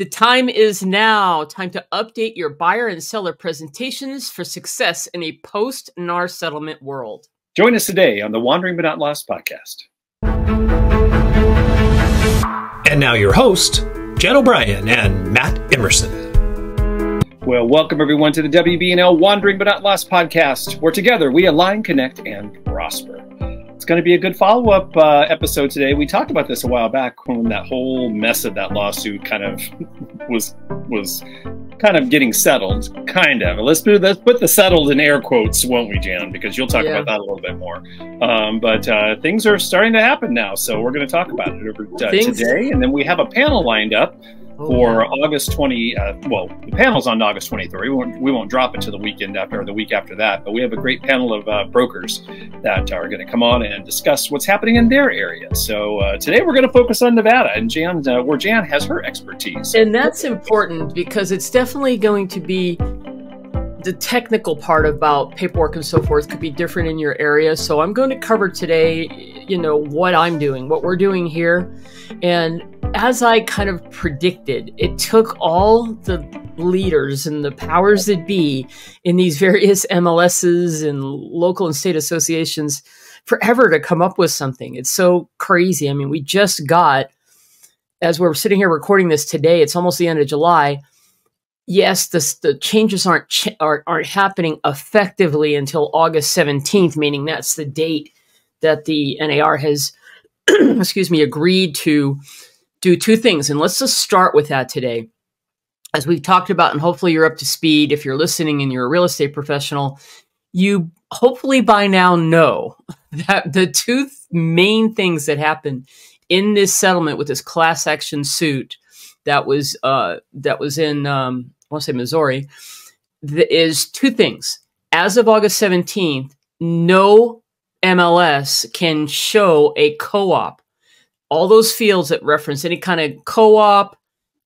The time is now. Time to update your buyer and seller presentations for success in a post NAR settlement world. Join us today on the Wandering But Not Lost podcast. And now your host, Jan O'Brien and Matt Emerson. Well, welcome everyone to the WBNL Wandering But Not Lost podcast, where together we align, connect, and prosper. It's going to be a good follow up uh, episode today. We talked about this a while back when that whole mess of that lawsuit kind of was was kind of getting settled. Kind of. Let's put let's put the settled in air quotes, won't we, Jan? Because you'll talk yeah. about that a little bit more. Um, but uh, things are starting to happen now, so we're going to talk about it over uh, today, and then we have a panel lined up for August 20. Uh, well, the panel's on August 23. We won't, we won't drop it to the weekend after or the week after that. But we have a great panel of uh, brokers that are going to come on and discuss what's happening in their area. So uh, today we're going to focus on Nevada and Jan, uh, where Jan has her expertise. And that's important because it's definitely going to be the technical part about paperwork and so forth could be different in your area. So I'm going to cover today, you know, what I'm doing, what we're doing here, and as I kind of predicted, it took all the leaders and the powers that be in these various MLSs and local and state associations forever to come up with something. It's so crazy. I mean, we just got, as we're sitting here recording this today, it's almost the end of July. Yes, the, the changes aren't, ch aren't, aren't happening effectively until August 17th, meaning that's the date that the NAR has, excuse me, agreed to do two things. And let's just start with that today. As we've talked about, and hopefully you're up to speed if you're listening and you're a real estate professional, you hopefully by now know that the two th main things that happened in this settlement with this class action suit that was uh, that was in um, To say Missouri is two things. As of August 17th, no MLS can show a co-op all those fields that reference any kind of co-op,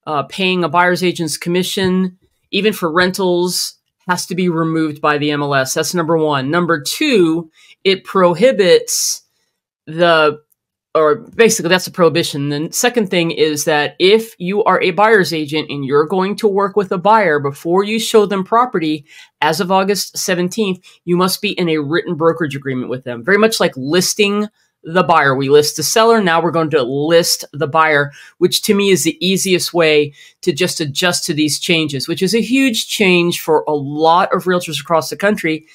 uh, paying a buyer's agent's commission, even for rentals, has to be removed by the MLS. That's number one. Number two, it prohibits the, or basically that's a prohibition. The second thing is that if you are a buyer's agent and you're going to work with a buyer before you show them property, as of August 17th, you must be in a written brokerage agreement with them. Very much like listing the buyer. We list the seller. Now we're going to list the buyer, which to me is the easiest way to just adjust to these changes, which is a huge change for a lot of realtors across the country.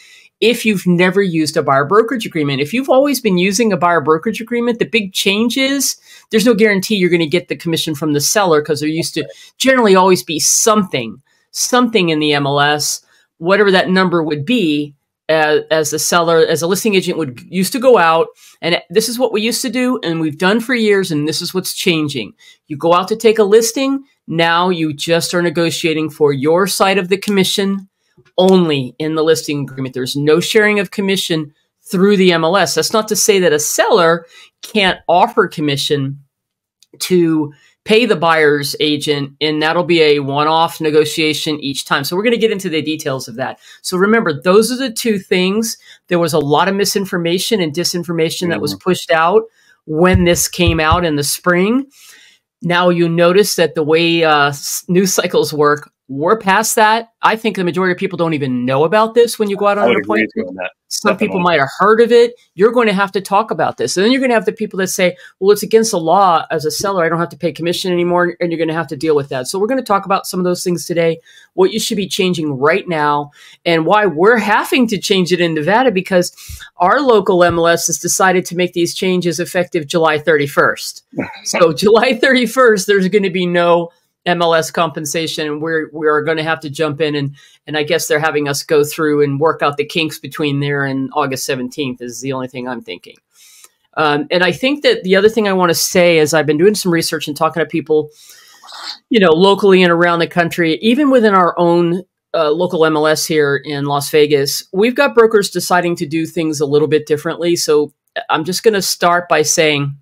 If you've never used a buyer brokerage agreement, if you've always been using a buyer brokerage agreement, the big change is there's no guarantee you're going to get the commission from the seller because there used to generally always be something, something in the MLS, whatever that number would be as, as a seller, as a listing agent would used to go out, and this is what we used to do, and we've done for years, and this is what's changing. You go out to take a listing, now you just are negotiating for your side of the commission only in the listing agreement. There's no sharing of commission through the MLS. That's not to say that a seller can't offer commission to pay the buyer's agent, and that'll be a one off negotiation each time. So we're going to get into the details of that. So remember, those are the two things. There was a lot of misinformation and disinformation mm-hmm. that was mm-hmm. pushed out when this came out in the spring. Now you notice that the way uh, news cycles work, we're past that. I think the majority of people don't even know about this when you go out on an appointment. Some Definitely. people might have heard of it. You're going to have to talk about this. And then you're going to have the people that say, well, it's against the law as a seller. I don't have to pay commission anymore. And you're going to have to deal with that. So we're going to talk about some of those things today, what you should be changing right now, and why we're having to change it in Nevada because our local MLS has decided to make these changes effective July 31st. so July 31st, there's going to be no MLS compensation, and we're we're going to have to jump in and and I guess they're having us go through and work out the kinks between there and August seventeenth is the only thing I'm thinking. Um, and I think that the other thing I want to say is I've been doing some research and talking to people, you know, locally and around the country, even within our own uh, local MLS here in Las Vegas, we've got brokers deciding to do things a little bit differently. So I'm just going to start by saying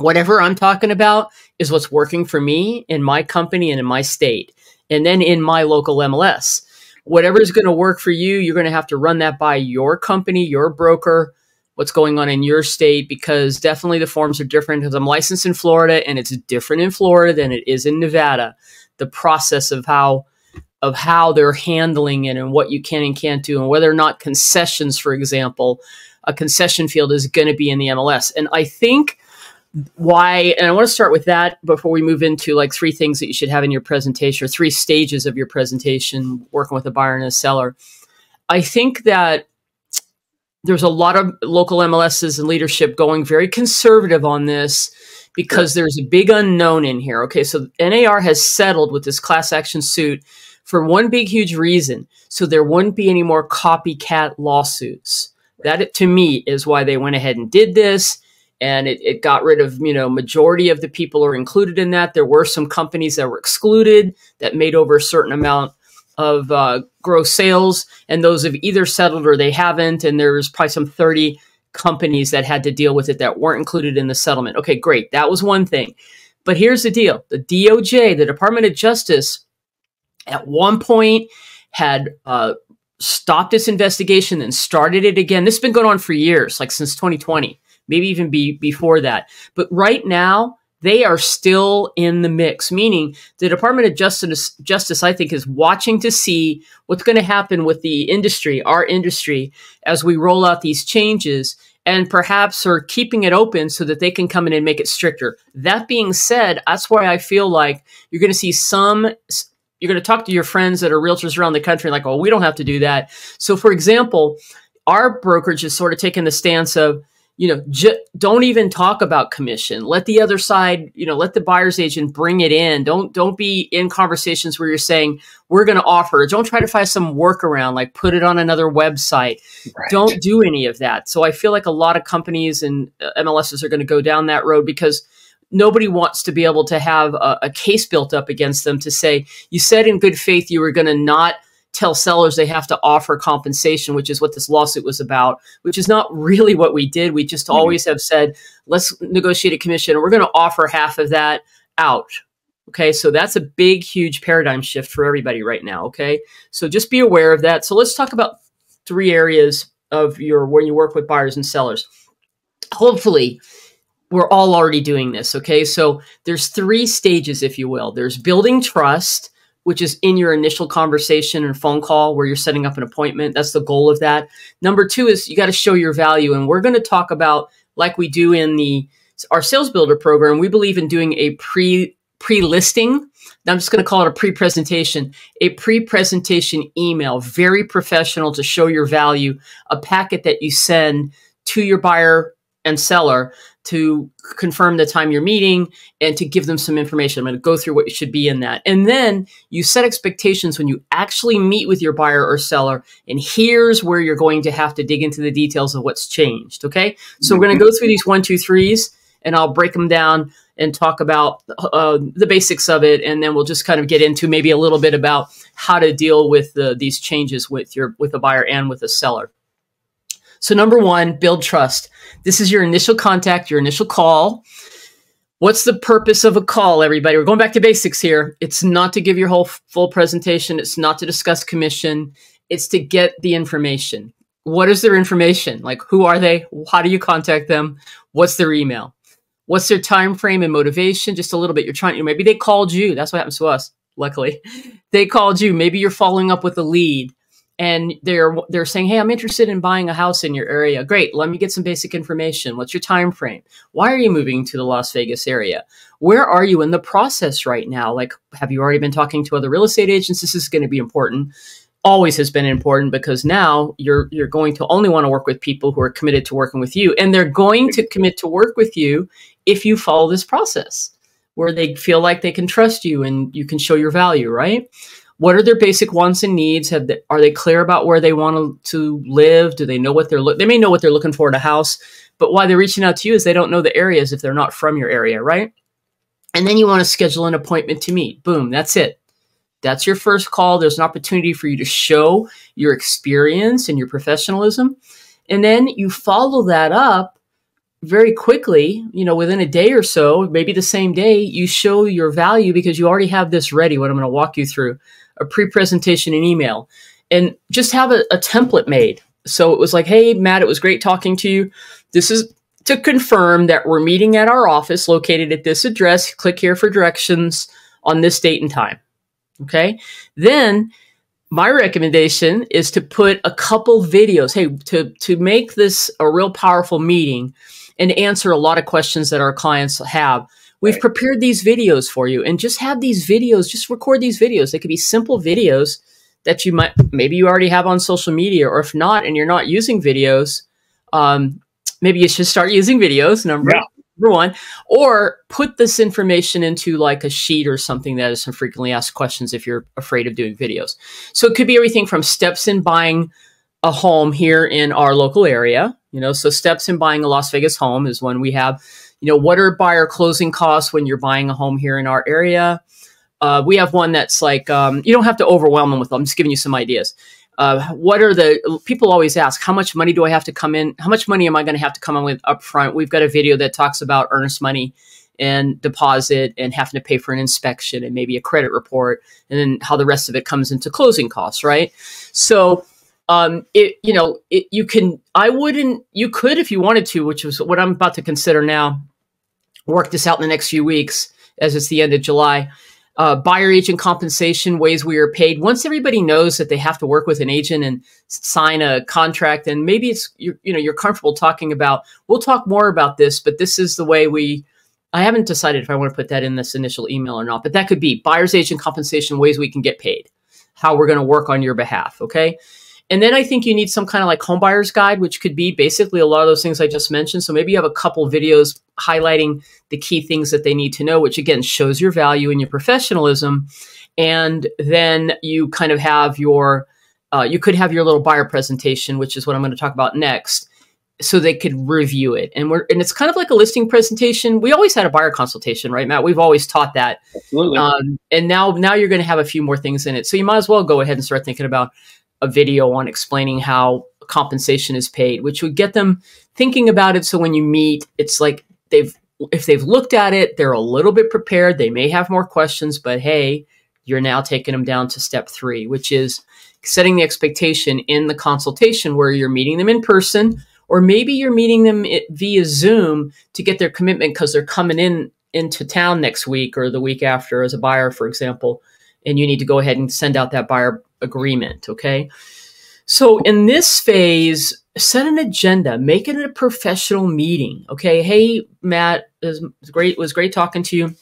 whatever I'm talking about is what's working for me in my company and in my state, and then in my local MLS. Whatever is going to work for you, you're going to have to run that by your company, your broker, what's going on in your state because definitely the forms are different because I'm licensed in Florida and it's different in Florida than it is in Nevada. The process of how of how they're handling it and what you can and can't do and whether or not concessions, for example, a concession field is going to be in the MLS. And I think why and I want to start with that before we move into like three things that you should have in your presentation or three stages of your presentation working with a buyer and a seller. I think that there's a lot of local MLSs and leadership going very conservative on this because there's a big unknown in here. Okay, so NAR has settled with this class action suit for one big huge reason. So there wouldn't be any more copycat lawsuits. That to me is why they went ahead and did this. And it, it got rid of, you know, majority of the people are included in that. There were some companies that were excluded that made over a certain amount of uh, gross sales, and those have either settled or they haven't. And there's probably some 30 companies that had to deal with it that weren't included in the settlement. Okay, great. That was one thing. But here's the deal the DOJ, the Department of Justice, at one point had uh, stopped its investigation and started it again. This has been going on for years, like since 2020, maybe even be before that. But right now, they are still in the mix, meaning the Department of Justice, Justice, I think, is watching to see what's going to happen with the industry, our industry, as we roll out these changes, and perhaps are keeping it open so that they can come in and make it stricter. That being said, that's why I feel like you're going to see some. You're going to talk to your friends that are realtors around the country, like, oh, we don't have to do that. So, for example, our brokerage is sort of taking the stance of you know, j- don't even talk about commission. Let the other side, you know, let the buyer's agent bring it in. Don't don't be in conversations where you're saying we're going to offer. Don't try to find some workaround like put it on another website. Right. Don't do any of that. So I feel like a lot of companies and uh, MLSs are going to go down that road because nobody wants to be able to have a, a case built up against them to say you said in good faith you were going to not tell sellers they have to offer compensation, which is what this lawsuit was about, which is not really what we did. We just mm-hmm. always have said, let's negotiate a commission and we're going to offer half of that out. Okay, so that's a big, huge paradigm shift for everybody right now. Okay, so just be aware of that. So let's talk about three areas of your when you work with buyers and sellers. Hopefully, we're all already doing this. Okay, so there's three stages, if you will. There's building trust which is in your initial conversation and phone call where you're setting up an appointment. That's the goal of that. Number two is you got to show your value. And we're going to talk about, like we do in the our sales builder program, we believe in doing a pre pre listing. I'm just going to call it a pre presentation, a pre presentation email, very professional to show your value, a packet that you send to your buyer and seller to confirm the time you're meeting and to give them some information. I'm going to go through what should be in that. And then you set expectations when you actually meet with your buyer or seller. And here's where you're going to have to dig into the details of what's changed. Okay. So we're going to go through these one, two, threes, and I'll break them down and talk about uh, the basics of it. And then we'll just kind of get into maybe a little bit about how to deal with the, these changes with your, with a buyer and with a seller. So number one, build trust. This is your initial contact, your initial call. What's the purpose of a call, everybody? We're going back to basics here. It's not to give your whole full presentation. It's not to discuss commission. It's to get the information. What is their information? Like who are they? How do you contact them? What's their email? What's their time frame and motivation? Just a little bit. You're trying, know, maybe they called you. That's what happens to us, luckily. They called you. Maybe you're following up with a lead and they're they're saying, "Hey, I'm interested in buying a house in your area." Great, let me get some basic information. What's your time frame? Why are you moving to the Las Vegas area? Where are you in the process right now? Like, have you already been talking to other real estate agents? This is going to be important. Always has been important because now you're you're going to only want to work with people who are committed to working with you, and they're going to commit to work with you if you follow this process, where they feel like they can trust you and you can show your value, right? What are their basic wants and needs? Have they, are they clear about where they want to live? Do they know what they're look? They may know what they're looking for in a house, but why they're reaching out to you is they don't know the areas if they're not from your area, right? And then you want to schedule an appointment to meet. Boom, that's it. That's your first call. There's an opportunity for you to show your experience and your professionalism. And then you follow that up very quickly, you know, within a day or so, maybe the same day, you show your value because you already have this ready, what I'm going to walk you through a pre-presentation and email and just have a, a template made So it was like, hey, Matt, it was great talking to you. This is to confirm that we're meeting at our office located at this address. Click here for directions on this date and time. Okay. Then my recommendation is to put a couple videos, hey, to, to make this a real powerful meeting and answer a lot of questions that our clients have. We've right. prepared these videos for you and just have these videos, just record these videos. They could be simple videos that you might, maybe you already have on social media, or if not, and you're not using videos, um, maybe you should start using videos. Number, yeah. number one, or put this information into like a sheet or something that is some frequently asked questions if you're afraid of doing videos. So it could be everything from steps in buying a home here in our local area. You know, so steps in buying a Las Vegas home is when we have, you know, what are buyer closing costs when you're buying a home here in our area? Uh, we have one that's like um, you don't have to overwhelm them with them. I'm just giving you some ideas. Uh, what are the people always ask? How much money do I have to come in? How much money am I going to have to come in with upfront? We've got a video that talks about earnest money and deposit and having to pay for an inspection and maybe a credit report, and then how the rest of it comes into closing costs, right? So um, it you know it, you can I wouldn't you could if you wanted to, which is what I'm about to consider now. Work this out in the next few weeks as it's the end of July uh, buyer agent compensation, ways we are paid. Once everybody knows that they have to work with an agent and sign a contract, and maybe it's you know you're comfortable talking about. We'll talk more about this, but this is the way we. I haven't decided if I want to put that in this initial email or not, but that could be buyer's agent compensation, ways we can get paid, how we're going to work on your behalf. Okay. And then I think you need some kind of like home buyer's guide, which could be basically a lot of those things I just mentioned. So maybe you have a couple videos highlighting the key things that they need to know, which again shows your value and your professionalism. And then you kind of have your, uh, you could have your little buyer presentation, which is what I'm going to talk about next, so they could review it. And we're and it's kind of like a listing presentation. We always had a buyer consultation, right, Matt? We've always taught that. Absolutely. Um, and now now you're going to have a few more things in it, so you might as well go ahead and start thinking about a video on explaining how compensation is paid, which would get them thinking about it. So when you meet, it's like they've if they've looked at it, they're a little bit prepared. They may have more questions, but hey, you're now taking them down to step three, which is setting the expectation in the consultation where you're meeting them in person, or maybe you're meeting them via Zoom to get their commitment because they're coming in into town next week or the week after as a buyer, for example, and you need to go ahead and send out that buyer agreement. Okay. So in this phase, set an agenda, make it a professional meeting. Okay. Hey, Matt, it was great. It was great talking to you.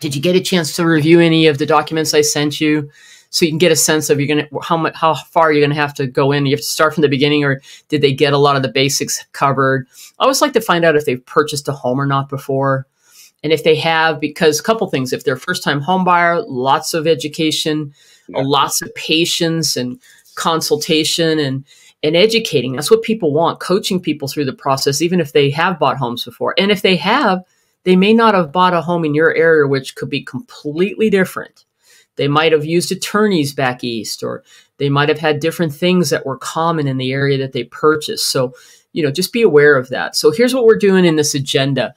Did you get a chance to review any of the documents I sent you? So you can get a sense of you're gonna how much how far you're gonna have to go in. You have to start from the beginning, or did they get a lot of the basics covered? I always like to find out if they've purchased a home or not before. And if they have, because a couple things, if they're first time home buyer, lots of education, yeah. lots of patience and consultation and and educating. That's what people want, coaching people through the process, even if they have bought homes before. And if they have, they may not have bought a home in your area, which could be completely different. They might have used attorneys back east, or they might have had different things that were common in the area that they purchased. So, you know, just be aware of that. So, here's what we're doing in this agenda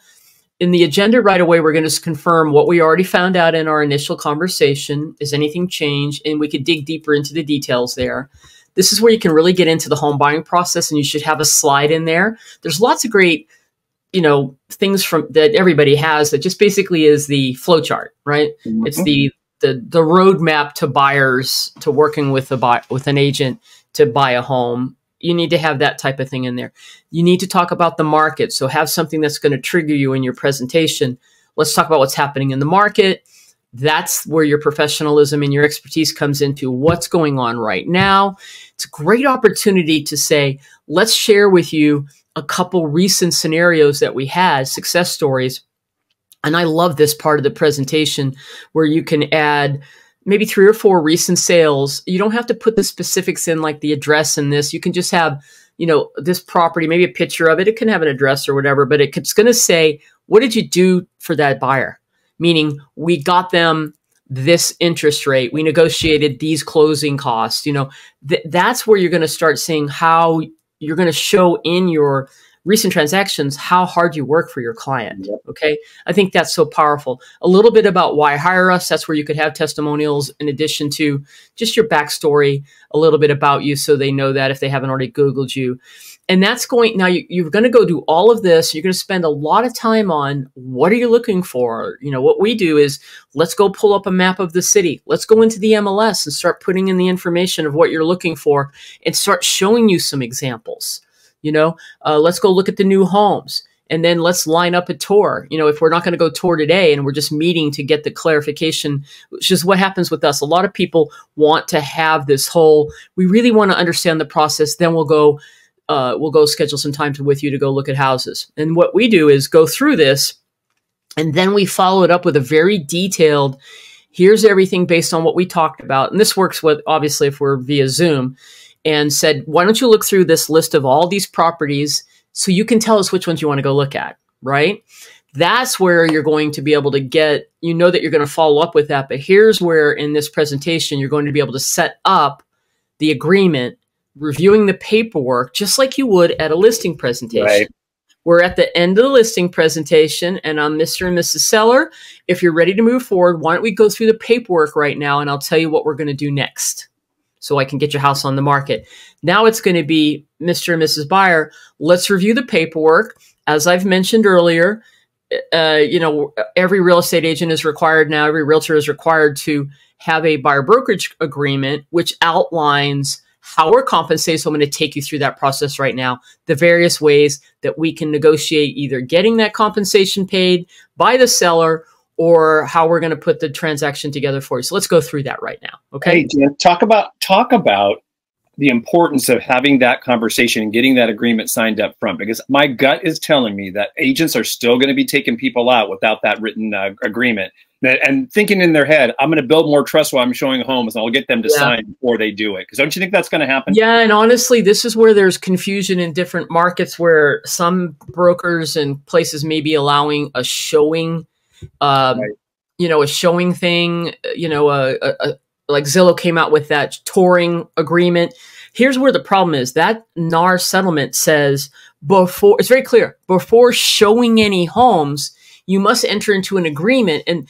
in the agenda right away, we're going to confirm what we already found out in our initial conversation. Is anything changed? And we could dig deeper into the details there. This is where you can really get into the home buying process, and you should have a slide in there. There's lots of great, you know, things from that everybody has that just basically is the flow chart, right? Mm-hmm. It's the the the roadmap to buyers to working with a buy, with an agent to buy a home you need to have that type of thing in there. You need to talk about the market. So have something that's going to trigger you in your presentation. Let's talk about what's happening in the market. That's where your professionalism and your expertise comes into what's going on right now. It's a great opportunity to say, let's share with you a couple recent scenarios that we had, success stories. And I love this part of the presentation where you can add maybe three or four recent sales. You don't have to put the specifics in like the address and this. You can just have, you know, this property, maybe a picture of it. It can have an address or whatever, but it's going to say, what did you do for that buyer? Meaning we got them this interest rate. We negotiated these closing costs. You know, th- that's where you're going to start seeing how you're going to show in your recent transactions, how hard you work for your client. Yep. Okay. I think that's so powerful. A little bit about why hire us. That's where you could have testimonials in addition to just your backstory, a little bit about you so they know that if they haven't already Googled you. And that's going, now you, you're going to go do all of this. You're going to spend a lot of time on what are you looking for? You know, what we do is let's go pull up a map of the city. Let's go into the MLS and start putting in the information of what you're looking for and start showing you some examples you know, uh, let's go look at the new homes and then let's line up a tour. You know, if we're not going to go tour today and we're just meeting to get the clarification, which is what happens with us. A lot of people want to have this whole, we really want to understand the process, then we'll go. Uh, we'll go schedule some time to, with you to go look at houses. And what we do is go through this, and then we follow it up with a very detailed. Here's everything based on what we talked about, and this works with obviously if we're via Zoom and said, why don't you look through this list of all these properties so you can tell us which ones you want to go look at, right? That's where you're going to be able to get, you know that you're going to follow up with that. But here's where in this presentation, you're going to be able to set up the agreement, reviewing the paperwork, just like you would at a listing presentation. Right. We're at the end of the listing presentation, and I'm Mr. and Mrs. Seller. If you're ready to move forward, why don't we go through the paperwork right now, and I'll tell you what we're going to do next so I can get your house on the market. Now it's going to be Mr. and Mrs. Buyer. Let's review the paperwork. As I've mentioned earlier, uh, you know, every real estate agent is required now, every realtor is required to have a buyer brokerage agreement, which outlines how we're compensated. So I'm going to take you through that process right now. The various ways that we can negotiate either getting that compensation paid by the seller or how we're going to put the transaction together for you. So let's go through that right now. Okay. Hey, talk about talk about the importance of having that conversation and getting that agreement signed up front because my gut is telling me that agents are still going to be taking people out without that written uh, agreement and thinking in their head, I'm going to build more trust while I'm showing homes and I'll get them to yeah. sign before they do it. Because don't you think that's going to happen? Yeah. And honestly, this is where there's confusion in different markets where some brokers and places may be allowing a showing um, right. you know, a showing thing, you know, a, a, a, like Zillow came out with that touring agreement. Here's where the problem is that NAR settlement says before, it's very clear, before showing any homes, you must enter into an agreement. And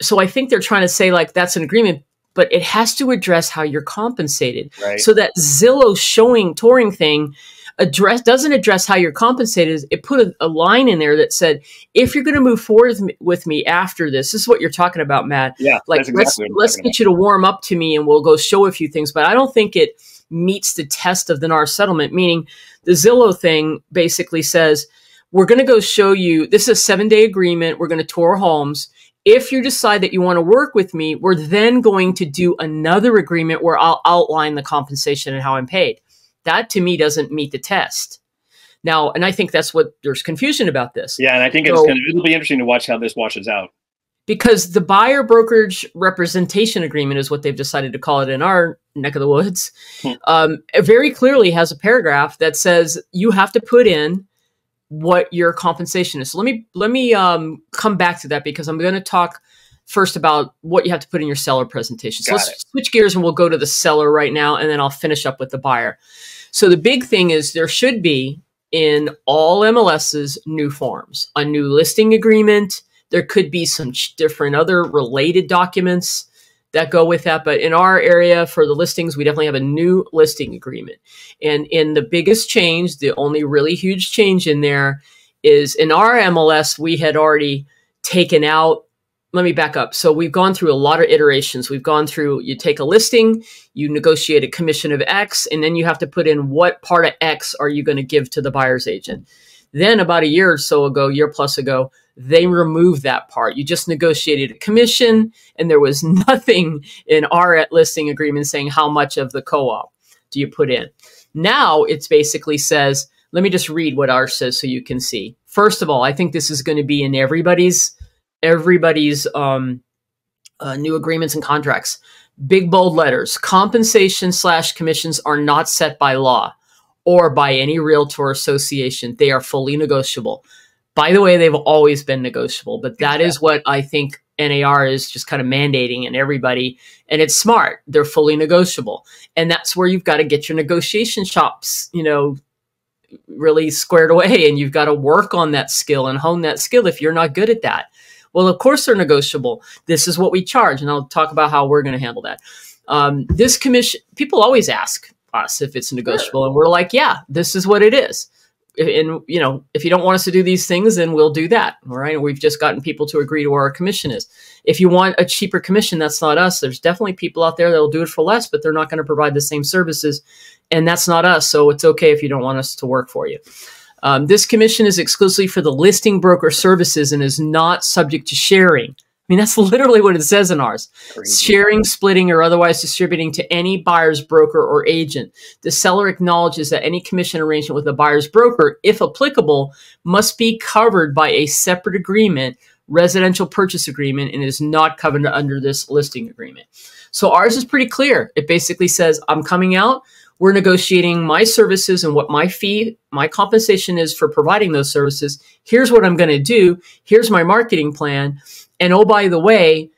so I think they're trying to say like that's an agreement, but it has to address how you're compensated. Right. So that Zillow showing touring thing address doesn't address how you're compensated. It put a, a line in there that said, if you're going to move forward with me after this, this is what you're talking about, Matt. Yeah, like exactly let's let's get you to warm up to me, and we'll go show a few things. But I don't think it meets the test of the NAR settlement. Meaning, the Zillow thing basically says we're going to go show you. This is a seven day agreement. We're going to tour homes. If you decide that you want to work with me, we're then going to do another agreement where I'll outline the compensation and how I'm paid. That to me doesn't meet the test. Now, and I think that's what there's confusion about this. Yeah, and I think so, it's gonna, it'll be interesting to watch how this washes out. Because the buyer brokerage representation agreement is what they've decided to call it in our neck of the woods. Hmm. Um, very clearly has a paragraph that says you have to put in what your compensation is. So let me let me um, come back to that because I'm going to talk first about what you have to put in your seller presentation. So Got let's it. switch gears and we'll go to the seller right now, and then I'll finish up with the buyer. So the big thing is there should be in all MLSs new forms, a new listing agreement. There could be some different other related documents that go with that. But in our area for the listings, we definitely have a new listing agreement. And in the biggest change, the only really huge change in there is in our MLS, we had already taken out let me back up. So we've gone through a lot of iterations. We've gone through you take a listing, you negotiate a commission of X, and then you have to put in what part of X are you going to give to the buyer's agent. Then about a year or so ago, year plus ago, they removed that part. You just negotiated a commission, and there was nothing in our listing agreement saying how much of the co-op do you put in. Now it's basically says, let me just read what ours says so you can see. First of all, I think this is going to be in everybody's everybody's um, uh, new agreements and contracts. Big bold letters. Compensation slash commissions are not set by law or by any realtor association. They are fully negotiable. By the way, they've always been negotiable, but that is what I think NAR is just kind of mandating in everybody. And it's smart. They're fully negotiable. And that's where you've got to get your negotiation chops, you know, really squared away and you've got to work on that skill and hone that skill if you're not good at that. Well, of course they're negotiable. This is what we charge, and I'll talk about how we're going to handle that. Um, this commission, people always ask us if it's negotiable, and we're like, yeah, this is what it is. And you know, if you don't want us to do these things, then we'll do that. All right. We've just gotten people to agree to where our commission is. If you want a cheaper commission, that's not us. There's definitely people out there that'll do it for less, but they're not going to provide the same services, and that's not us. So it's okay if you don't want us to work for you. Um, this commission is exclusively for the listing broker services and is not subject to sharing. I mean, that's literally what it says in ours. Crazy. Sharing, splitting, or otherwise distributing to any buyer's broker or agent. The seller acknowledges that any commission arrangement with a buyer's broker, if applicable, must be covered by a separate agreement, residential purchase agreement, and is not covered under this listing agreement. So ours is pretty clear. It basically says, I'm coming out we're negotiating my services and what my fee, my compensation is for providing those services. Here's what I'm going to do. Here's my marketing plan. And oh, by the way,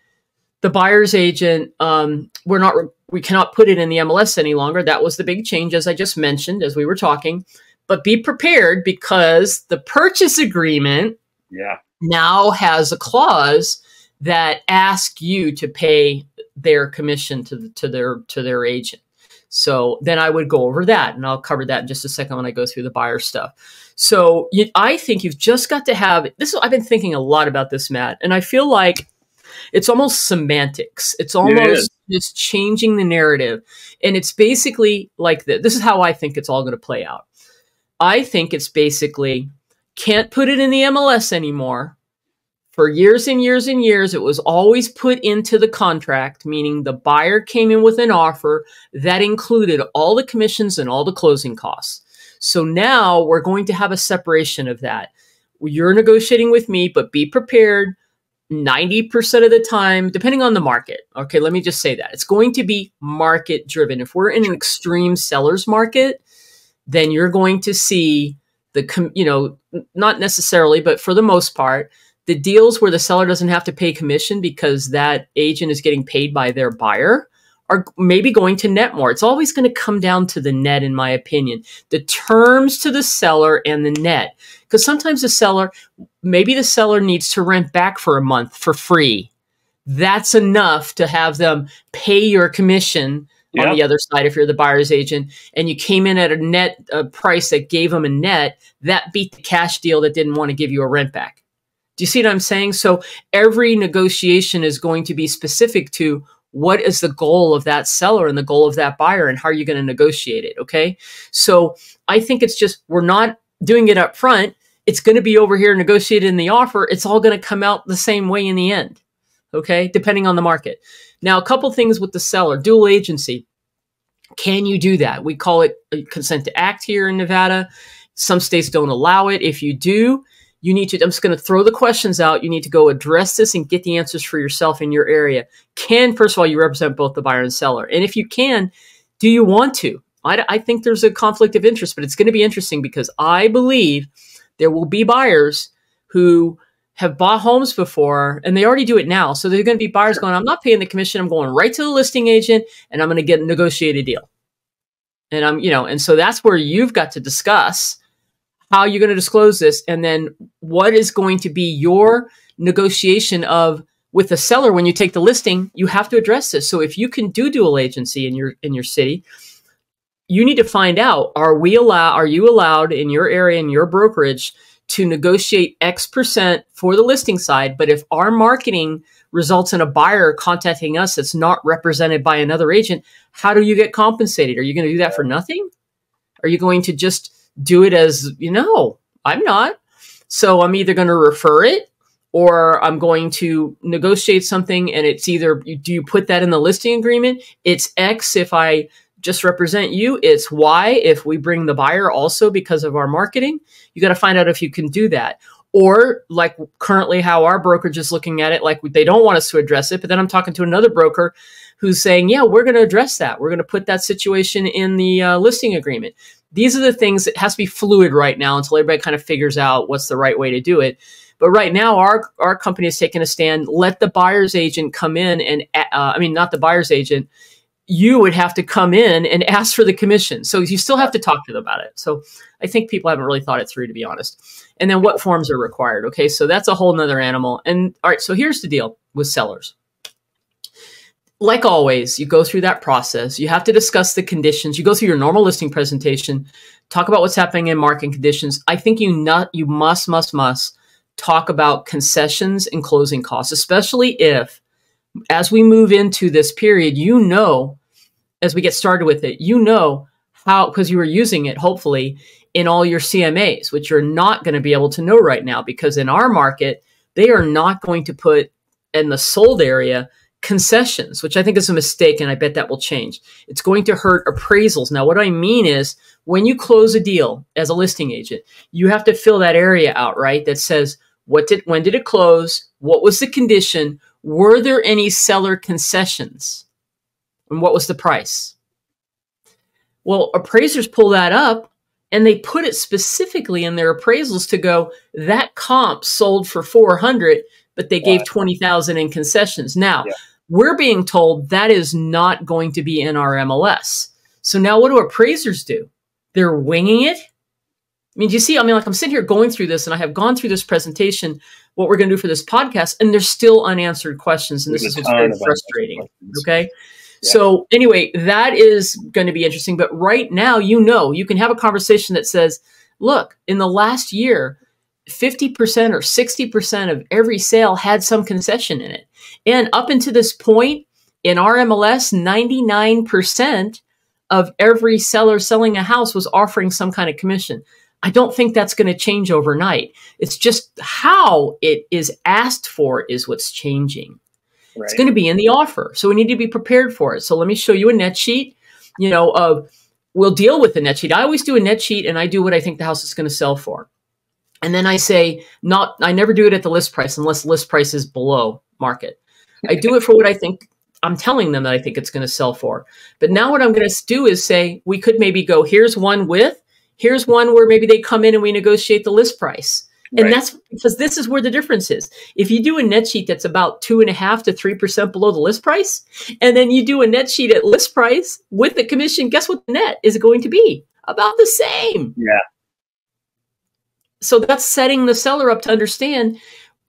the buyer's agent, um, we're not, we cannot put it in the MLS any longer. That was the big change, as I just mentioned, as we were talking. But be prepared because the purchase agreement yeah. now has a clause that asks you to pay their commission to, to their to their agent. So then I would go over that, and I'll cover that in just a second when I go through the buyer stuff. So you, I think you've just got to have this. I've been thinking a lot about this, Matt, and I feel like it's almost semantics. It's almost it just changing the narrative, and it's basically like this. This is how I think it's all going to play out. I think it's basically can't put it in the MLS anymore for years and years and years, it was always put into the contract, meaning the buyer came in with an offer that included all the commissions and all the closing costs. So now we're going to have a separation of that. You're negotiating with me, but be prepared 90% of the time, depending on the market. Okay, let me just say that it's going to be market driven. If we're in an extreme seller's market, then you're going to see the, you know, not necessarily, but for the most part, the deals where the seller doesn't have to pay commission because that agent is getting paid by their buyer are maybe going to net more. It's always going to come down to the net, in my opinion. The terms to the seller and the net. Because sometimes the seller, maybe the seller needs to rent back for a month for free. That's enough to have them pay your commission yep. on the other side if you're the buyer's agent and you came in at a net a price that gave them a net that beat the cash deal that didn't want to give you a rent back do you see what I'm saying? So every negotiation is going to be specific to what is the goal of that seller and the goal of that buyer and how are you going to negotiate it? Okay. So I think it's just, we're not doing it up front. It's going to be over here negotiated in the offer. It's all going to come out the same way in the end. Okay. Depending on the market. Now, a couple things with the seller dual agency. Can you do that? We call it consent to act here in Nevada. Some states don't allow it. If you do, you need to i'm just going to throw the questions out. You need to go address this and get the answers for yourself in your area. Can first of all you represent both the buyer and seller? And if you can do you want to? I, I think there's a conflict of interest but it's going to be interesting because i believe there will be buyers who have bought homes before and they already do it now. So there's going to be buyers going i'm not paying the commission. I'm going right to the listing agent and i'm going to get a negotiated deal. And i'm you know and so that's where you've got to discuss how you're going to disclose this, and then what is going to be your negotiation of with the seller when you take the listing. You have to address this. So if you can do dual agency in your in your city, you need to find out are we allow are you allowed in your area in your brokerage to negotiate X percent for the listing side, but if our marketing results in a buyer contacting us that's not represented by another agent, how do you get compensated? Are you going to do that for nothing? Are you going to just do it as, you know, I'm not. So I'm either going to refer it or I'm going to negotiate something and it's either do you put that in the listing agreement? It's X if I just represent you, it's Y if we bring the buyer also because of our marketing. You got to find out if you can do that. Or like currently how our brokerage is looking at it, like they don't want us to address it, but then I'm talking to another broker who's saying, yeah, we're going to address that. We're going to put that situation in the uh, listing agreement these are the things that has to be fluid right now until everybody kind of figures out what's the right way to do it. But right now, our our company has taken a stand. Let the buyer's agent come in and, uh, I mean, not the buyer's agent. you would have to come in and ask for the commission. So you still have to talk to them about it. So I think people haven't really thought it through, to be honest. And then what forms are required? Okay, so that's a whole nother animal. And all right, so here's the deal with sellers. Like always, you go through that process. You have to discuss the conditions. You go through your normal listing presentation, talk about what's happening in market conditions. I think you not you must must must talk about concessions and closing costs, especially if as we move into this period, you know, as we get started with it, you know how, because you were using it hopefully in all your CMAs, which you're not going to be able to know right now because in our market, they are not going to put in the sold area concessions, which I think is a mistake, and I bet that will change. It's going to hurt appraisals. Now, what I mean is when you close a deal as a listing agent, you have to fill that area out, right? That says what did when did it close? What was the condition? Were there any seller concessions? And what was the price? Well, appraisers pull that up and they put it specifically in their appraisals to go that comp sold for 400 but they gave 20,000 in concessions. Now, yeah. We're being told that is not going to be in our MLS. So now what do appraisers do? They're winging it. I mean, do you see? I mean, like I'm sitting here going through this and I have gone through this presentation what we're going to do for this podcast, and there's still unanswered questions, and this is what's very frustrating. Okay. Yeah. So anyway, that is going to be interesting. But right now, you know, you can have a conversation that says, look, in the last year, 50% or 60% of every sale had some concession in it. And up until this point in our MLS, 99% of every seller selling a house was offering some kind of commission. I don't think that's going to change overnight. It's just how it is asked for is what's changing. Right. It's going to be in the offer. So we need to be prepared for it. So let me show you a net sheet, you know, of we'll deal with the net sheet. I always do a net sheet and I do what I think the house is going to sell for. And then I say not I never do it at the list price unless list price is below market. I do it for what I think I'm telling them that I think it's going to sell for. But now what I'm going to do is say we could maybe go here's one with Here's one where maybe they come in and we negotiate the list price. And right. that's because this is where the difference is. If you do a net sheet that's about two and a half to three percent below the list price, and then you do a net sheet at list price with the commission, guess what the net is going to be? About the same. Yeah. So that's setting the seller up to understand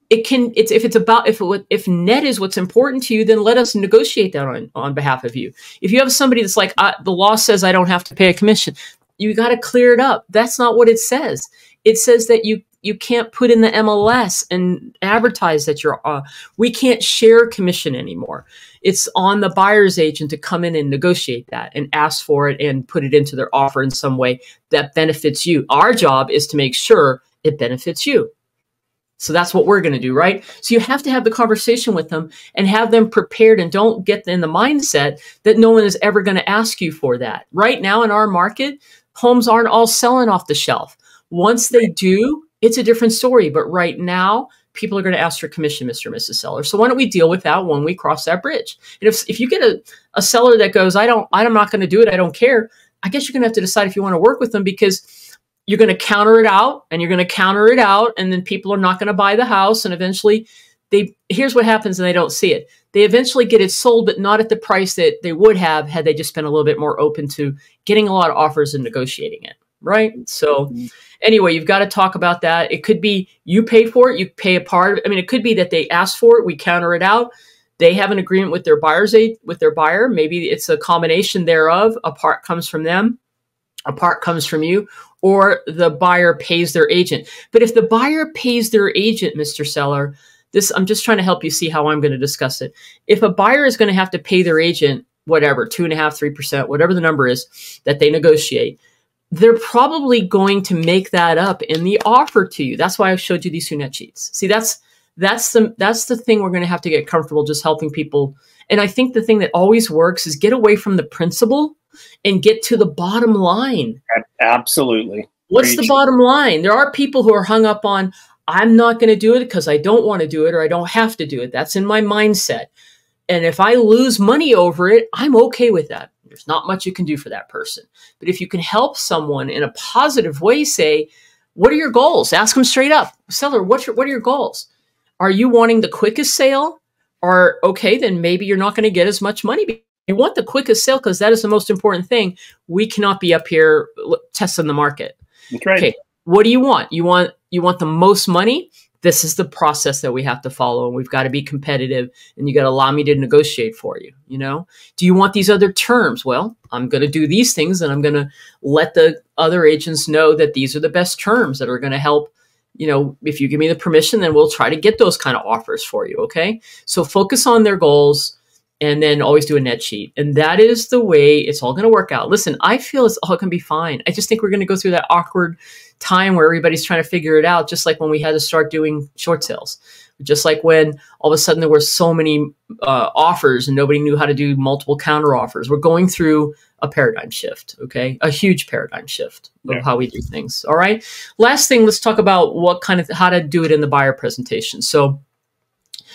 it can it's if it's about if it, if net is what's important to you then let us negotiate that on on behalf of you if you have somebody that's like the law says i don't have to pay a commission you got to clear it up. That's not what it says. It says that you you can't put in the MLS and advertise that you're uh, we can't share commission anymore. It's on the buyer's agent to come in and negotiate that and ask for it and put it into their offer in some way that benefits you. Our job is to make sure it benefits you. So that's what we're going to do, right? So you have to have the conversation with them and have them prepared and don't get in the mindset that no one is ever going to ask you for that. Right now in our market, homes aren't all selling off the shelf. Once they do, it's a different story. But right now, people are going to ask for commission, Mr. and Mrs. Seller. So why don't we deal with that when we cross that bridge? And if, if you get a, a seller that goes, I don't, I'm not going to do it, I don't care, I guess you're going to have to decide if you want to work with them because you're going to counter it out and you're going to counter it out. And then people are not going to buy the house. And eventually they, here's what happens and they don't see it. They eventually get it sold, but not at the price that they would have had they just been a little bit more open to getting a lot of offers and negotiating it. Right. So, mm-hmm. anyway, you've got to talk about that. It could be you pay for it, you pay a part. I mean, it could be that they ask for it, we counter it out. They have an agreement with their buyer's aid with their buyer. Maybe it's a combination thereof. A part comes from them, a part comes from you, or the buyer pays their agent. But if the buyer pays their agent, Mr. Seller, this I'm just trying to help you see how I'm going to discuss it. If a buyer is going to have to pay their agent whatever, two and a half, three percent, whatever the number is that they negotiate, they're probably going to make that up in the offer to you. That's why I showed you these two net sheets. See, that's that's the that's the thing we're going to have to get comfortable just helping people. And I think the thing that always works is get away from the principle and get to the bottom line. Absolutely. What's Preach. the bottom line? There are people who are hung up on I'm not going to do it because I don't want to do it or I don't have to do it. That's in my mindset. And if I lose money over it, I'm okay with that. There's not much you can do for that person. But if you can help someone in a positive way, say, what are your goals? Ask them straight up. Seller, what's your, what are your goals? Are you wanting the quickest sale? Or, okay, then maybe you're not going to get as much money you want the quickest sale because that is the most important thing. We cannot be up here testing the market. Right. Okay, what do you want? You want you want the most money? This is the process that we have to follow, and we've got to be competitive. And you got to allow me to negotiate for you. You know, do you want these other terms? Well, I'm going to do these things, and I'm going to let the other agents know that these are the best terms that are going to help you know, if you give me the permission, then we'll try to get those kind of offers for you. Okay. So focus on their goals and then always do a net sheet. And that is the way it's all going to work out. Listen, I feel it's all going to be fine. I just think we're going to go through that awkward time where everybody's trying to figure it out, just like when we had to start doing short sales. Just like when all of a sudden there were so many uh, offers and nobody knew how to do multiple counter offers. We're going through a paradigm shift, okay? A huge paradigm shift of yeah. how we do things. All right. Last thing, let's talk about what kind of how to do it in the buyer presentation. So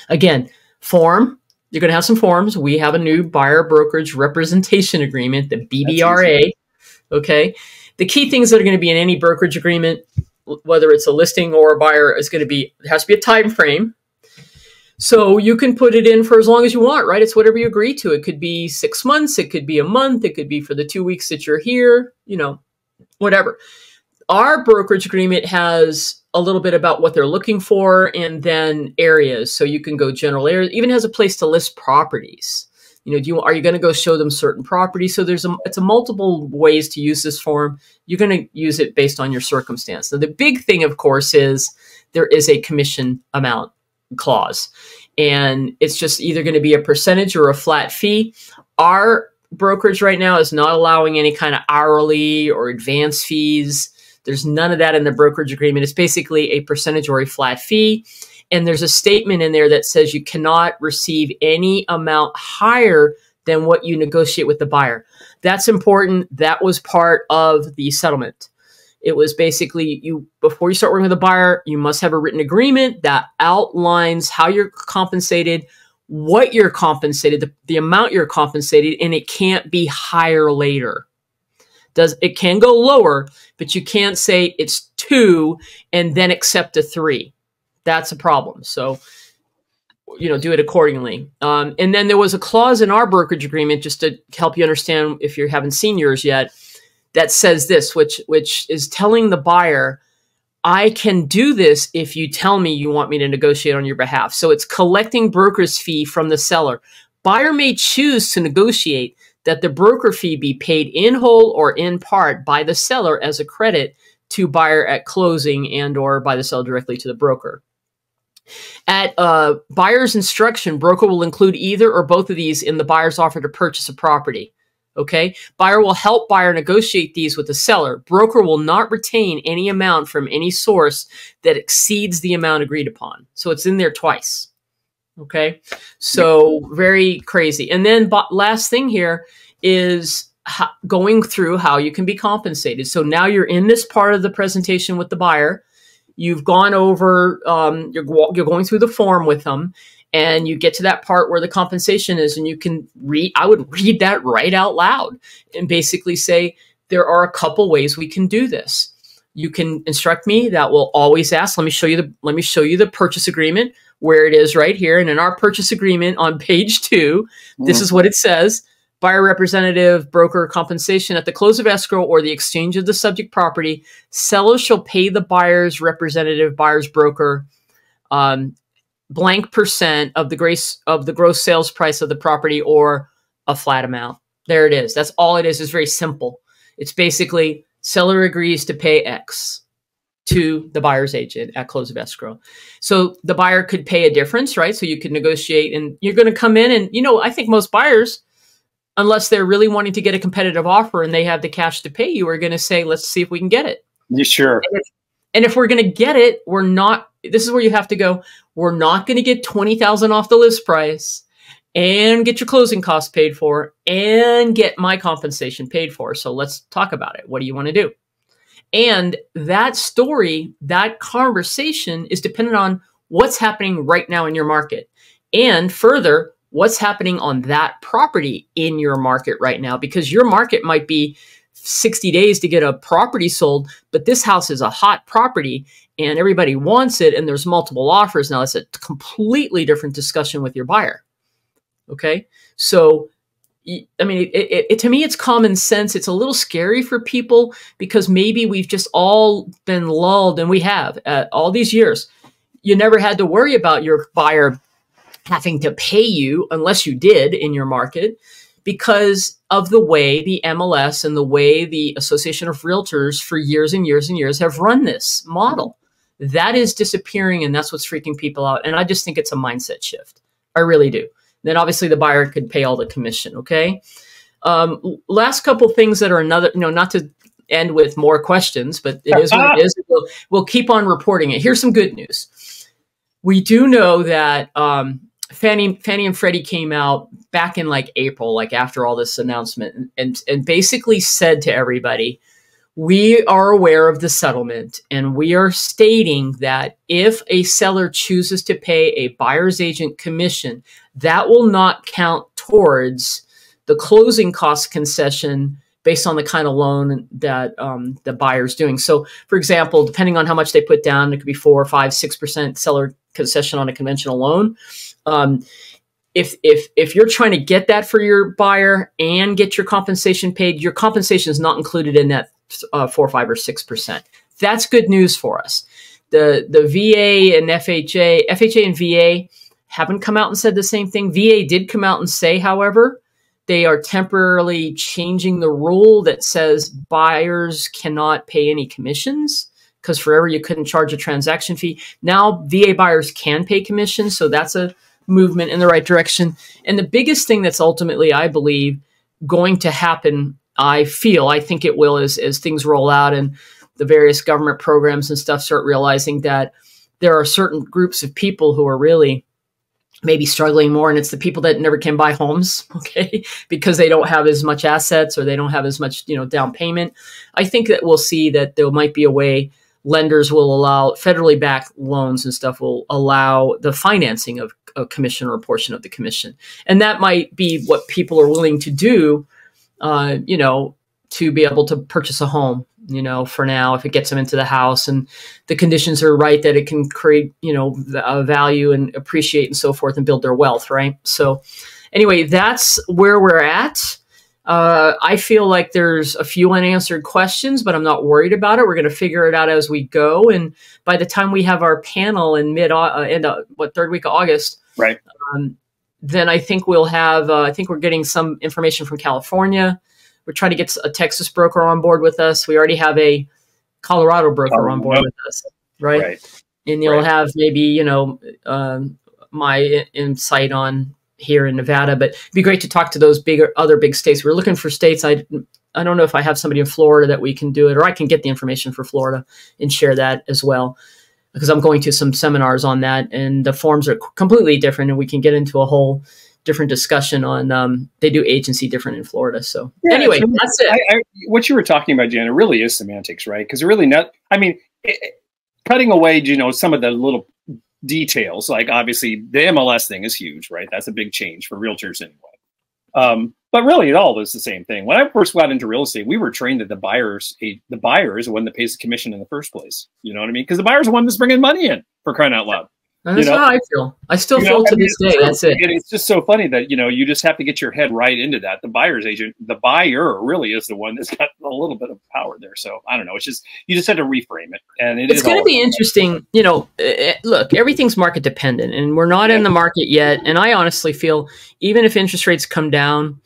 again, form, you're going to have some forms. We have a new buyer brokerage representation agreement, the BBRA. Okay. The key things that are going to be in any brokerage agreement, whether it's a listing or a buyer, is going to be there has to be a time frame. So you can put it in for as long as you want, right? It's whatever you agree to. It could be six months, it could be a month, it could be for the two weeks that you're here, you know, whatever. Our brokerage agreement has a little bit about what they're looking for and then areas. So you can go general areas, even has a place to list properties. You know, do you are you going to go show them certain properties? So there's a it's a multiple ways to use this form. You're going to use it based on your circumstance. Now the big thing, of course, is there is a commission amount clause, and it's just either going to be a percentage or a flat fee. Our brokerage right now is not allowing any kind of hourly or advance fees there's none of that in the brokerage agreement. It's basically a percentage or a flat fee. And there's a statement in there that says you cannot receive any amount higher than what you negotiate with the buyer. That's important. That was part of the settlement. It was basically you before you start working with a buyer, you must have a written agreement that outlines how you're compensated, what you're compensated, the, the amount you're compensated, and it can't be higher later does it can go lower, but you can't say it's two and then accept a three. That's a problem. So, you know, do it accordingly. Um, and then there was a clause in our brokerage agreement, just to help you understand if you haven't seen yours yet, that says this, which which is telling the buyer, I can do this if you tell me you want me to negotiate on your behalf. So it's collecting broker's fee from the seller. Buyer may choose to negotiate that the broker fee be paid in whole or in part by the seller as a credit to buyer at closing and or by the seller directly to the broker. At uh, buyer's instruction, broker will include either or both of these in the buyer's offer to purchase a property. Okay, buyer will help buyer negotiate these with the seller. Broker will not retain any amount from any source that exceeds the amount agreed upon. So it's in there twice. Okay. So very crazy. And then last thing here is going through how you can be compensated. So now you're in this part of the presentation with the buyer. You've gone over, um, you're, you're going through the form with them and you get to that part where the compensation is and you can read, I would read that right out loud and basically say, there are a couple ways we can do this. You can instruct me that will always ask, let me show you the, let me show you the purchase agreement where it is right here. And in our purchase agreement on page two, mm. this is what it says. Buyer representative broker compensation at the close of escrow or the exchange of the subject property seller shall pay the buyer's representative buyer's broker um, blank percent of the grace of the gross sales price of the property or a flat amount. There it is. That's all it is. It's very simple. It's basically seller agrees to pay x to the buyer's agent at close of escrow. So the buyer could pay a difference, right? So you could negotiate and you're going to come in and, you know, I think most buyers, unless they're really wanting to get a competitive offer and they have the cash to pay you, are going to say, let's see if we can get it. You sure? And if, and if we're going to get it, we're not, this is where you have to go. We're not going to get 20,000 off the list price and get your closing costs paid for and get my compensation paid for. So let's talk about it. What do you want to do? And that story, that conversation is dependent on what's happening right now in your market. And further, what's happening on that property in your market right now, because your market might be 60 days to get a property sold, but this house is a hot property and everybody wants it and there's multiple offers. Now, that's a completely different discussion with your buyer. Okay. So I mean, it, it, it, to me, it's common sense. It's a little scary for people because maybe we've just all been lulled, and we have uh, all these years. You never had to worry about your buyer having to pay you unless you did in your market because of the way the MLS and the way the Association of Realtors for years and years and years have run this model. That is disappearing, and that's what's freaking people out. And I just think it's a mindset shift. I really do. Then obviously the buyer could pay all the commission. Okay. Um, last couple things that are another, you know, not to end with more questions, but it is what it is. We'll, we'll keep on reporting it. Here's some good news. We do know that um, Fannie, Fannie and Freddie came out back in like April, like after all this announcement, and and basically said to everybody, we are aware of the settlement and we are stating that if a seller chooses to pay a buyer's agent commission, that will not count towards the closing cost concession based on the kind of loan that um, the buyer's doing. So, for example, depending on how much they put down, it could be four or five, six percent seller concession on a conventional loan. Um, if if if you're trying to get that for your buyer and get your compensation paid, your compensation is not included in that uh, four, five, or six percent. That's good news for us. The the VA and FHA, FHA and VA haven't come out and said the same thing. VA did come out and say, however, they are temporarily changing the rule that says buyers cannot pay any commissions because forever you couldn't charge a transaction fee. Now VA buyers can pay commissions, so that's a movement in the right direction. And the biggest thing that's ultimately, I believe, going to happen, I feel, I think it will, is as things roll out and the various government programs and stuff start realizing that there are certain groups of people who are really maybe struggling more and it's the people that never can buy homes okay because they don't have as much assets or they don't have as much you know down payment i think that we'll see that there might be a way lenders will allow federally backed loans and stuff will allow the financing of a commission or a portion of the commission. And that might be what people are willing to do, uh, you know, to be able to purchase a home, you know, for now, if it gets them into the house and the conditions are right, that it can create, you know, a value and appreciate and so forth and build their wealth, right? So, anyway, that's where we're at. Uh, I feel like there's a few unanswered questions, but I'm not worried about it. We're going to figure it out as we go. And by the time we have our panel in mid, uh, end uh, what third week of August, right? Um, then I think we'll have. Uh, I think we're getting some information from California. We're trying to get a Texas broker on board with us. We already have a Colorado broker oh, on board with us, right? right. And you'll right. have maybe you know um, my insight on here in Nevada, but it'd be great to talk to those bigger other big states. We're looking for states. I I don't know if I have somebody in Florida that we can do it, or I can get the information for Florida and share that as well, because I'm going to some seminars on that, and the forms are completely different, and we can get into a whole different discussion on um, they do agency different in Florida. So yeah, anyway, that's it. I, I, what you were talking about, Jan, really is semantics, right? Because really not. I mean, it, cutting away, you know, some of the little details. Like obviously the MLS thing is huge, right? That's a big change for realtors anyway. Um, but really, it all is the same thing. When I first got into real estate, we were trained that the buyers, the buyer is the one that pays the commission in the first place. You know what I mean? Because the buyer's the one that's bringing money in for crying out loud. And that's you know? how I feel. I still you feel know, to I mean, this day. That's it. And it's just so funny that you know you just have to get your head right into that. The buyer's agent, the buyer, really is the one that's got a little bit of power there. So I don't know. It's just you just had to reframe it, and it it's going to be interesting. You know, eh, eh, look, everything's market dependent, and we're not yeah. in the market yet. And I honestly feel even if interest rates come down,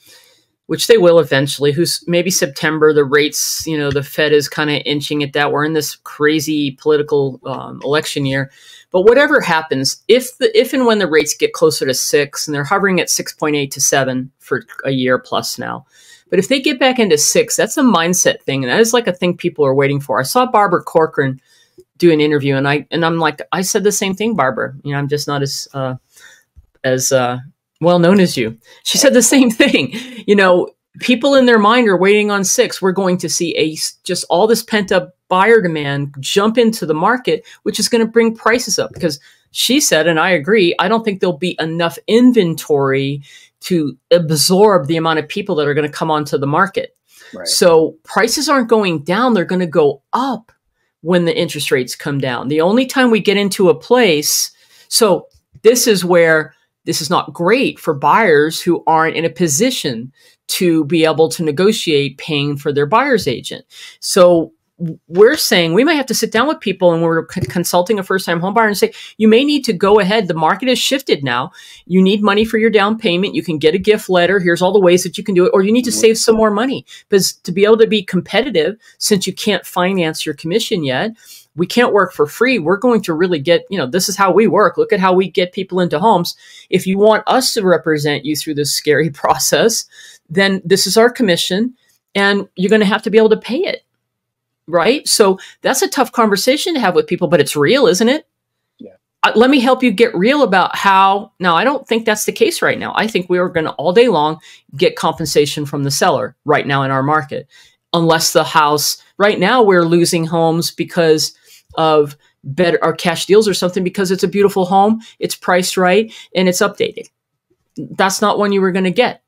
which they will eventually. Who's maybe September? The rates, you know, the Fed is kind of inching at that. We're in this crazy political um, election year, but whatever happens, if the if and when the rates get closer to six, and they're hovering at six point eight to seven for a year plus now, but if they get back into six, that's a mindset thing, and that is like a thing people are waiting for. I saw Barbara Corcoran do an interview, and I and I'm like, I said the same thing, Barbara. You know, I'm just not as uh, as uh, well known as you. She said the same thing. You know, people in their mind are waiting on six. We're going to see a just all this pent up buyer demand jump into the market, which is going to bring prices up because she said, and I agree, I don't think there'll be enough inventory to absorb the amount of people that are going to come onto the market. Right. So prices aren't going down, they're going to go up when the interest rates come down. The only time we get into a place, so this is where this is not great for buyers who aren't in a position to be able to negotiate paying for their buyer's agent. So we're saying we might have to sit down with people and we're consulting a first time home buyer and say, you may need to go ahead. The market has shifted now. You need money for your down payment. You can get a gift letter. Here's all the ways that you can do it. Or you need to save some more money because to be able to be competitive, since you can't finance your commission yet, we can't work for free. We're going to really get, you know, this is how we work. Look at how we get people into homes. If you want us to represent you through this scary process, then this is our commission and you're going to have to be able to pay it right? So that's a tough conversation to have with people, but it's real, isn't it? Yeah. Uh, let me help you get real about how. Now, I don't think that's the case right now. I think we are going to all day long get compensation from the seller right now in our market, unless the house. Right now, we're losing homes because of better our cash deals or something because it's a beautiful home, it's priced right, and it's updated. That's not one you were going to get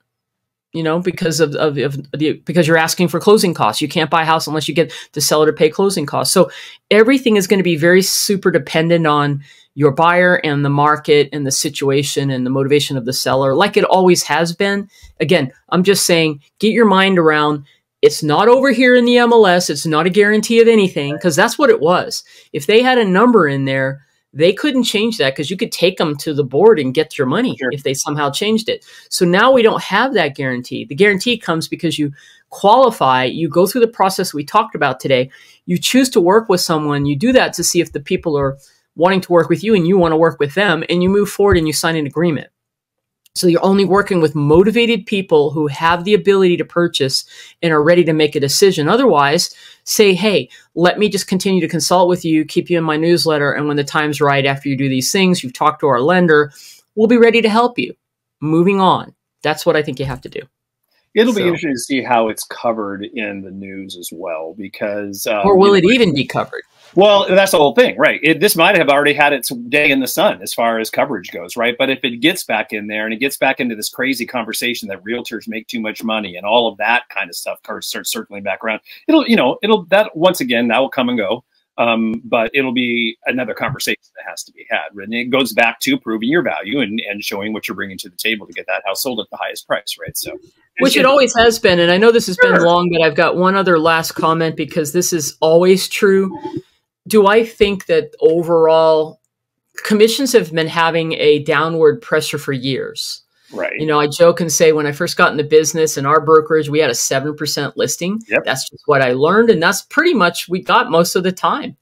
you know, because of, of, of, the because you're asking for closing costs. You can't buy a house unless you get the seller to pay closing costs. So everything is going to be very super dependent on your buyer and the market and the situation and the motivation of the seller, like it always has been. Again, I'm just saying, get your mind around. It's not over here in the MLS. It's not a guarantee of anything because that's what it was. If they had a number in there they couldn't change that because you could take them to the board and get your money sure. if they somehow changed it. So now we don't have that guarantee. The guarantee comes because you qualify, you go through the process we talked about today, you choose to work with someone, you do that to see if the people are wanting to work with you and you want to work with them, and you move forward and you sign an agreement. So you're only working with motivated people who have the ability to purchase and are ready to make a decision. Otherwise, say, hey, let me just continue to consult with you, keep you in my newsletter. And when the time's right after you do these things, you've talked to our lender, we'll be ready to help you. Moving on. That's what I think you have to do. It'll so. be interesting to see how it's covered in the news as well, because um, or will it even be covered? Well, that's the whole thing, right? It, this might have already had its day in the sun as far as coverage goes, right? But if it gets back in there and it gets back into this crazy conversation that realtors make too much money and all of that kind of stuff starts circling back around, it'll, you know, it'll that once again that will come and go. Um, but it'll be another conversation that has to be had. And it goes back to proving your value and, and showing what you're bringing to the table to get that house sold at the highest price, right? So, which it, always has been. And I know this has sure. been long, but I've got one other last comment because this is always true. Do I think that overall commissions have been having a downward pressure for years? Right. You know, I joke and say when I first got in the business in our brokerage, we had a 7% listing. Yep. That's just what I learned. And that's pretty much we got most of the time,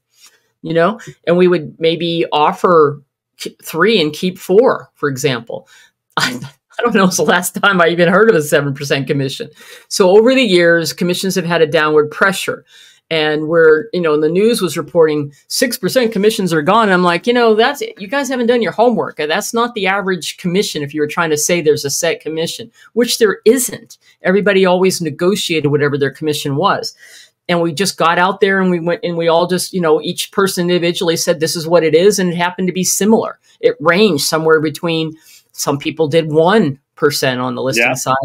you know, and we would maybe offer three and keep four, for example. I, I don't know, it's the last time I even heard of a 7% commission. So over the years, commissions have had a downward pressure and we're you know the news was reporting 6% commissions are gone. I'm like you know that's you guys haven't done your homework. That's not the average commission if you were trying to say there's a set commission which there isn't. Everybody always negotiated whatever their commission was. And we just got out there and we went and we all just you know each person individually said this is what it is and it happened to be similar. It ranged somewhere between some people did 1% on the listing yeah, side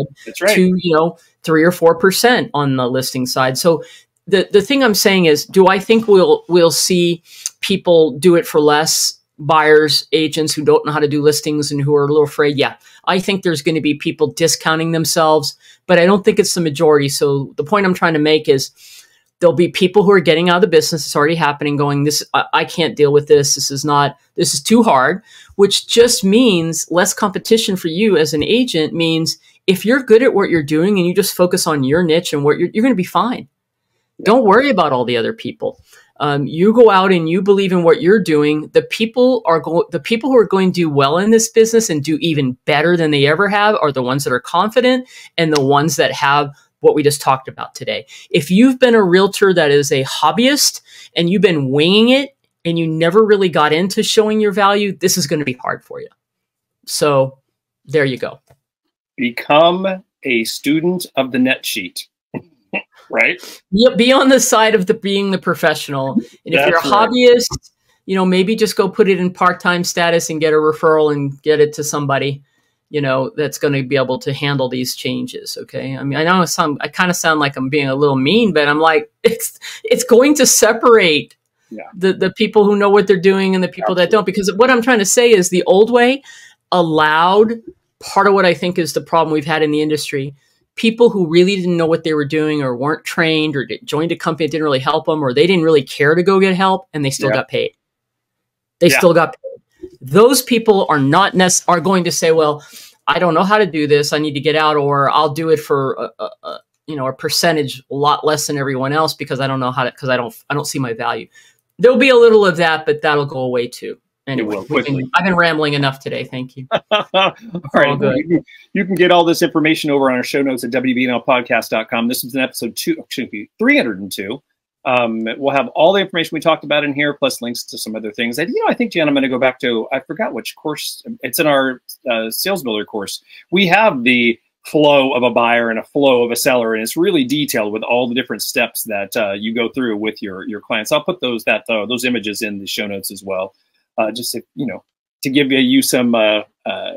right. to you know 3 or 4% on the listing side. So the the thing I'm saying is, do I think we'll we'll see people do it for less? Buyers, agents who don't know how to do listings and who are a little afraid. Yeah, I think there's going to be people discounting themselves, but I don't think it's the majority. So the point I'm trying to make is there'll be people who are getting out of the business. It's already happening. Going, this I, I, can't deal with this. This is not. This is too hard. Which just means less competition for you as an agent. Means if you're good at what you're doing and you just focus on your niche and what you're, you're going to be fine. Don't worry about all the other people. Um, you go out and you believe in what you're doing. The people are going. The people who are going to do well in this business and do even better than they ever have are the ones that are confident and the ones that have what we just talked about today. If you've been a realtor that is a hobbyist and you've been winging it and you never really got into showing your value, this is going to be hard for you. So there you go. Become a student of the net sheet right? Yeah, be on the side of the being the professional. And if you're a hobbyist, you know, maybe just go put it in part-time status and get a referral and get it to somebody, you know, that's going to be able to handle these changes. Okay. I mean, I know some, I kind of sound like I'm being a little mean, but I'm like, it's, it's going to separate yeah. the, the people who know what they're doing and the people Absolutely. that don't, because what I'm trying to say is the old way, allowed part of what I think is the problem we've had in the industry. People who really didn't know what they were doing or weren't trained or joined a company that didn't really help them or they didn't really care to go get help and they still yeah. got paid. They yeah. still got paid. Those people are not nec- are going to say, well, I don't know how to do this. I need to get out or I'll do it for a, a, a you know, a percentage a lot less than everyone else because I don't know how to because I don't I don't see my value. There'll be a little of that, but that'll go away too. Anyway, I've been rambling enough today. Thank you. all right. Well, you, can, get all this information over on our show notes at WBNLpodcast.com. This is an episode two, excuse me, 302. Um, we'll have all the information we talked about in here, plus links to some other things. I, you know, I think, Jan, I'm going to go back to, I forgot which course, it's in our uh, sales builder course. We have the flow of a buyer and a flow of a seller, and it's really detailed with all the different steps that uh, you go through with your your clients. I'll put those that uh, those images in the show notes as well uh, just to, you know to give you some uh, uh,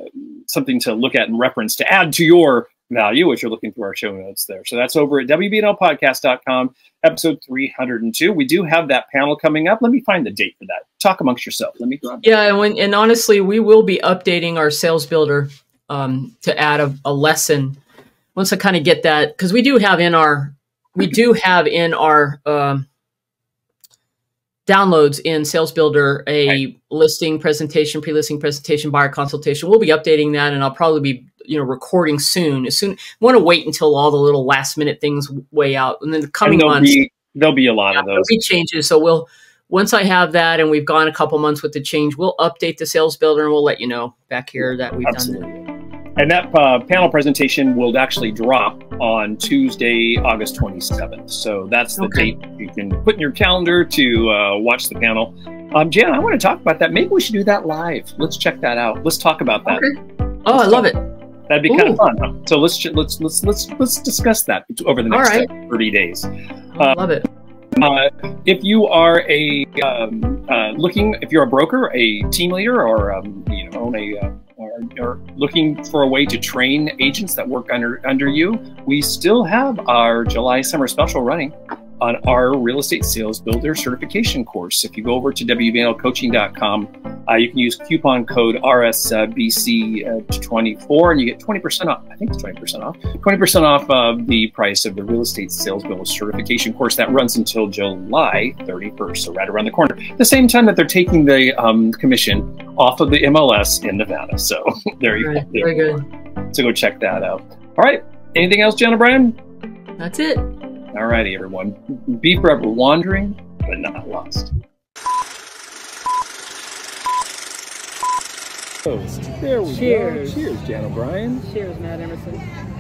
something to look at and reference to add to your value as you're looking through our show notes there. So that's over at WBNLpodcast.com, episode 302. We do have that panel coming up. Let me find the date for that. Talk amongst yourself. Let me grab Yeah, and, when, and honestly, we will be updating our sales builder um, to add a, a lesson once I kind of get that because we do have in our we do have in our um, downloads in Sales Builder a right. listing presentation, pre-listing presentation, buyer consultation. We'll be updating that, and I'll probably be you know recording soon. As soon want to wait until all the little last minute things weigh out, and then the coming there'll months be, there'll be a lot yeah, of those. There'll be changes, so we'll once I have that and we've gone a couple months with the change, we'll update the Sales Builder and we'll let you know back here that we've Absolutely. done that. And that uh, panel presentation will actually drop on Tuesday, August 27th. So that's the okay. date you can put in your calendar to uh, watch the panel. Um, Jan, I want to talk about that. Maybe we should do that live. Let's check that out. Let's talk about that. Okay. Oh, let's I love it. That'd be Ooh. kind of fun. Huh? So let's let's let's let's let's discuss that over the next right. 30 days. I love it. Uh, if you are a um, uh, looking, if you're a broker, a team leader, or um, you know own a uh, or, looking for a way to train agents that work under under you, we still have our July summer special running on our real estate sales builder certification course. If you go over to WBNLcoaching.com, uh, you can use coupon code RSBC24 and you get 20% off. I think it's 20% off. 20% off of the price of the real estate sales builder certification course that runs until July 31st, so right around the corner. The same time that they're taking the um, commission off of the MLS in Nevada. So there you right, go. Very good. So go check that out. All right. Anything else, Jan O'Brien? That's it. Alrighty, everyone. Be forever wandering, but not lost. Oh, there we Cheers. go. Cheers, Jan O'Brien. Cheers, Matt Emerson.